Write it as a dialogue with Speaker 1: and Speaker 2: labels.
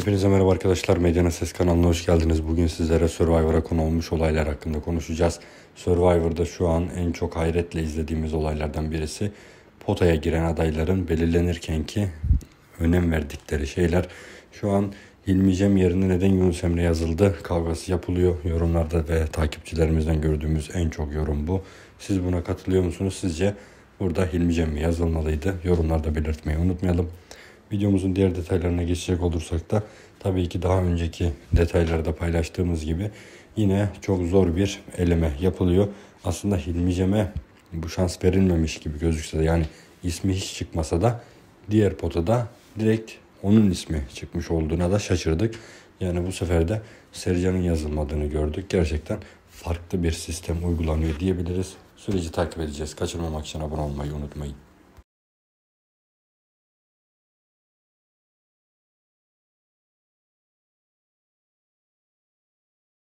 Speaker 1: Hepinize merhaba arkadaşlar. Medyana Ses kanalına hoş geldiniz. Bugün sizlere Survivor'a konu olmuş olaylar hakkında konuşacağız. Survivor'da şu an en çok hayretle izlediğimiz olaylardan birisi potaya giren adayların belirlenirken ki önem verdikleri şeyler. Şu an Hilmi Cem yerine neden Yunus Emre yazıldı kavgası yapılıyor. Yorumlarda ve takipçilerimizden gördüğümüz en çok yorum bu. Siz buna katılıyor musunuz? Sizce burada Hilmi Cem mi yazılmalıydı? Yorumlarda belirtmeyi unutmayalım. Videomuzun diğer detaylarına geçecek olursak da tabii ki daha önceki detaylarda paylaştığımız gibi yine çok zor bir eleme yapılıyor. Aslında Hilmi Cem'e bu şans verilmemiş gibi gözükse de yani ismi hiç çıkmasa da diğer potada direkt onun ismi çıkmış olduğuna da şaşırdık. Yani bu sefer de Sercan'ın yazılmadığını gördük. Gerçekten farklı bir sistem uygulanıyor diyebiliriz. Süreci takip edeceğiz. Kaçırmamak için abone olmayı unutmayın.